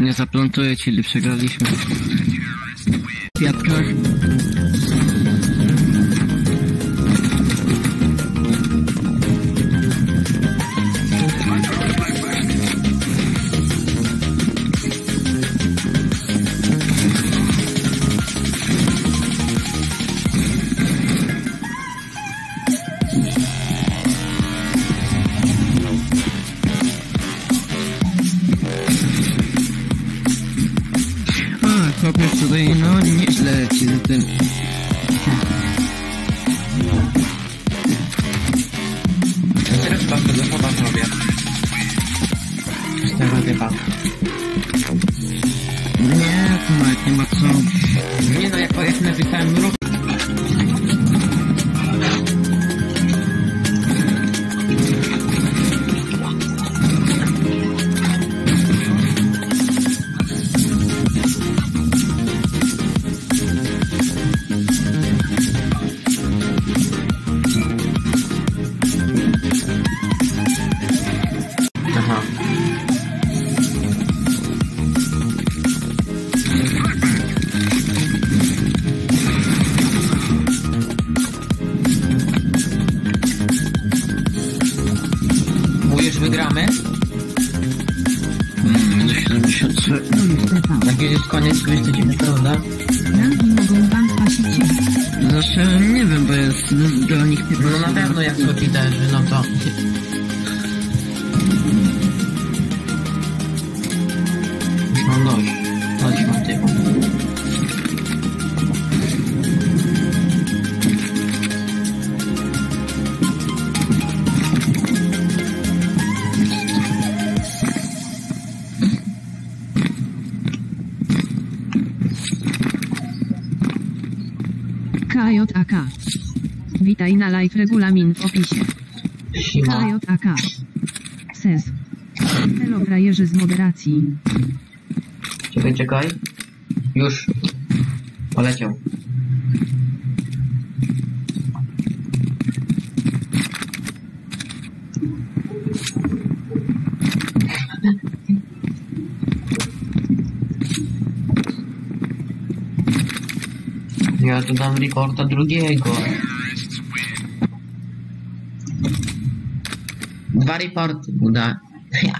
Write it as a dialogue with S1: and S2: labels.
S1: Nie zaplantuję ile przegraliśmy. Kwiatkach. Kopiesz tutaj, no nieźle ci za tym.
S2: Teraz chyba tego chyba zrobię. Z tego typa.
S1: Nie, to nie ma co.
S2: Nie no, jak, jak napisałem mruk... wygramy?
S1: Mm, do 73.
S2: Jak już jest koniec 29 runda.
S3: Rangi mogą wam pasić.
S1: Znaczy, nie wiem, bo jest do nich 15.
S2: No na pewno jak są cheaterzy, no to...
S3: KJAK. Witaj na live regulamin w opisie. KJAK. Ses. Elo frajerzy z moderacji.
S2: Czekaj, czekaj. Już. Poleciał. Ja tu dam rekorda drugiego. Dwa reporty uda. Ja.